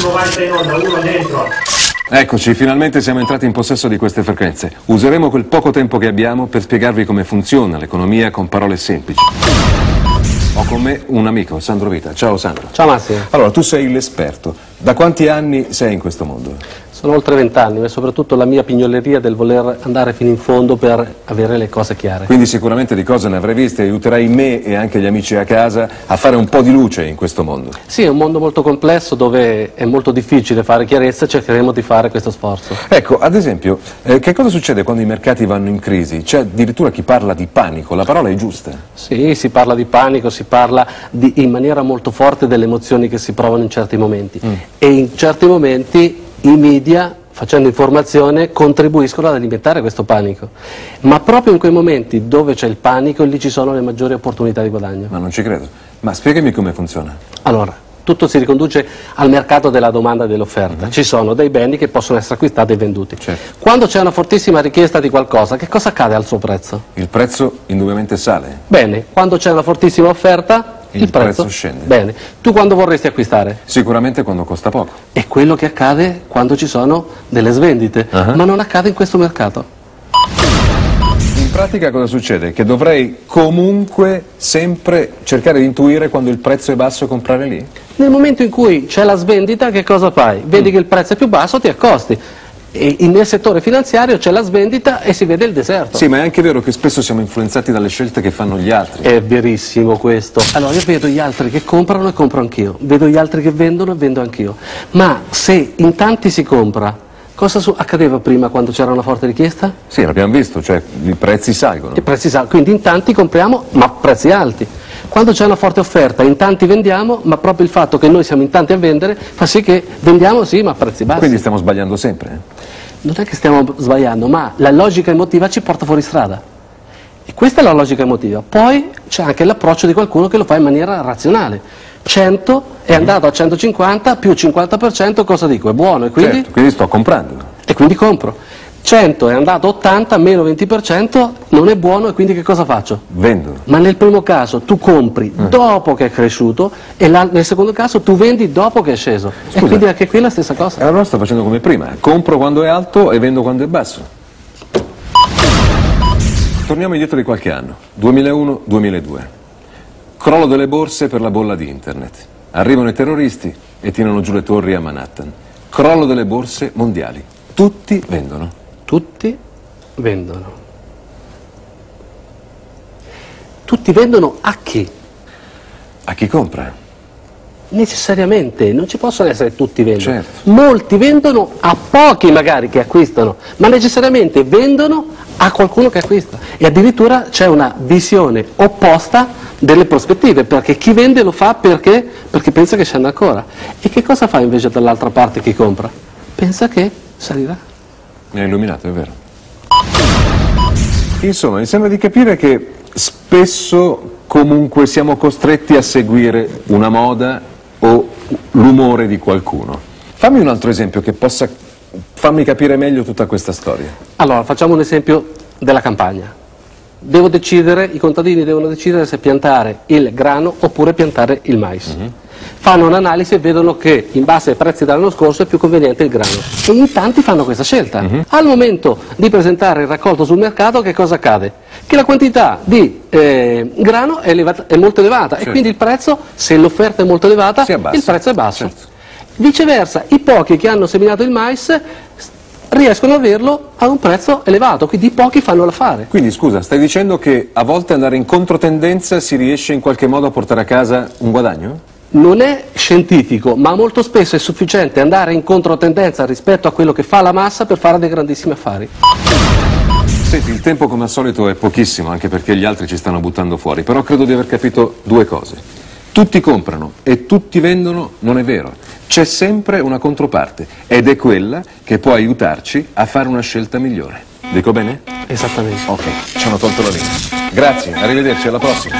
diretta in onda, uno dentro. Eccoci, finalmente siamo entrati in possesso di queste frequenze. Useremo quel poco tempo che abbiamo per spiegarvi come funziona l'economia con parole semplici. Ho con me un amico, Sandro Vita. Ciao Sandro. Ciao Massimo, Allora, tu sei l'esperto. Da quanti anni sei in questo mondo? Sono oltre vent'anni e soprattutto la mia pignoleria del voler andare fino in fondo per avere le cose chiare. Quindi sicuramente di cose ne avrai viste aiuterai me e anche gli amici a casa a fare un po' di luce in questo mondo. Sì, è un mondo molto complesso dove è molto difficile fare chiarezza cercheremo di fare questo sforzo. Ecco, ad esempio, eh, che cosa succede quando i mercati vanno in crisi? C'è addirittura chi parla di panico, la parola è giusta. Sì, si parla di panico, si parla di- in maniera molto forte delle emozioni che si provano in certi momenti e in certi momenti i media facendo informazione contribuiscono ad alimentare questo panico, ma proprio in quei momenti dove c'è il panico lì ci sono le maggiori opportunità di guadagno. Ma non ci credo. Ma spiegami come funziona. Allora, tutto si riconduce al mercato della domanda e dell'offerta. Ci sono dei beni che possono essere acquistati e venduti. Certo. Quando c'è una fortissima richiesta di qualcosa, che cosa accade al suo prezzo? Il prezzo indubbiamente sale. Bene, quando c'è una fortissima offerta, il, Il prezzo scende. Bene, tu quando vorresti acquistare? Sicuramente quando costa poco. È quello che accade quando ci sono delle svendite, Ah. ma non accade in questo mercato. In pratica cosa succede? Che dovrei comunque sempre cercare di intuire quando il prezzo è basso e comprare lì? Nel momento in cui c'è la svendita, che cosa fai? Vedi che il prezzo è più basso, ti accosti. E nel settore finanziario c'è la svendita e si vede il deserto. Sì, ma è anche vero che spesso siamo influenzati dalle scelte che fanno gli altri. È verissimo questo. Allora io vedo gli altri che comprano e compro anch'io, vedo gli altri che vendono e vendo anch'io. Ma se in tanti si compra, cosa accadeva prima quando c'era una forte richiesta? Sì, l'abbiamo visto, cioè i prezzi salgono. I prezzi salgono, quindi in tanti compriamo, ma a prezzi alti. Quando c'è una forte offerta, in tanti vendiamo, ma proprio il fatto che noi siamo in tanti a vendere fa sì che vendiamo sì, ma a prezzi bassi. Quindi stiamo sbagliando sempre. Non è che stiamo sbagliando, ma la logica emotiva ci porta fuori strada. E questa è la logica emotiva. Poi c'è anche l'approccio di qualcuno che lo fa in maniera razionale. 100 è andato a 150 più 50%, cosa dico? È buono e quindi, Certo, quindi sto comprando. e quindi compro. 100 è andato a 80 meno 20%, non è buono e quindi che cosa faccio? Vendo. Ma nel primo caso tu compri Eh. dopo che è cresciuto e la- nel secondo caso tu vendi dopo che è sceso. E Scusa. quindi anche qui è la stessa E cosa. allora sto facendo come prima, compro quando è alto e vendo quando è basso. Torniamo indietro di qualche anno, 2001-2002. Crollo delle borse per la bolla di internet. Arrivano i terroristi e tirano giù le torri a Manhattan. Crollo delle borse mondiali. Tutti vendono. Tutti vendono. Tutti vendono a chi? A chi compra? Necessariamente, non ci possono essere tutti vendono. Certo. Molti vendono a pochi magari che acquistano, ma necessariamente vendono a qualcuno che acquista. E addirittura c'è una visione opposta delle prospettive, perché chi vende lo fa perché, perché pensa che scenda ancora. E che cosa fa invece dall'altra parte chi compra? Pensa che salirà. Mi hai illuminato, è vero. Insomma, mi sembra di capire che spesso comunque siamo costretti a seguire una moda o l'umore di qualcuno. Fammi un altro esempio che possa farmi capire meglio tutta questa storia. Allora, facciamo un esempio della campagna. Devo decidere, i contadini devono decidere se piantare il grano oppure piantare il mais. Fanno un'analisi e vedono che in base ai prezzi dell'anno scorso è più conveniente il grano. E in tanti fanno questa scelta. Al momento di presentare il raccolto sul mercato che cosa accade? Che la quantità di eh, grano è, elevata- è molto elevata e Certo. quindi il prezzo, se l'offerta è molto elevata, il prezzo è basso. Certo. Viceversa, i pochi che hanno seminato il mais riescono ad averlo a un prezzo elevato, quindi i pochi fanno l'affare. Quindi scusa, stai dicendo che a volte andare in controtendenza si riesce in qualche modo a portare a casa un guadagno? Non è scientifico, ma molto spesso è sufficiente andare in controtendenza rispetto a quello che fa la massa per fare dei grandissimi affari. Senti, il tempo come al solito è pochissimo, anche perché gli altri ci stanno buttando fuori, però credo di aver capito due cose. Tutti comprano e tutti vendono non è vero. C'è sempre una controparte ed è quella che può aiutarci a fare una scelta migliore. Dico bene? Esattamente. Ok, ci hanno tolto la linea. Grazie, arrivederci, alla prossima.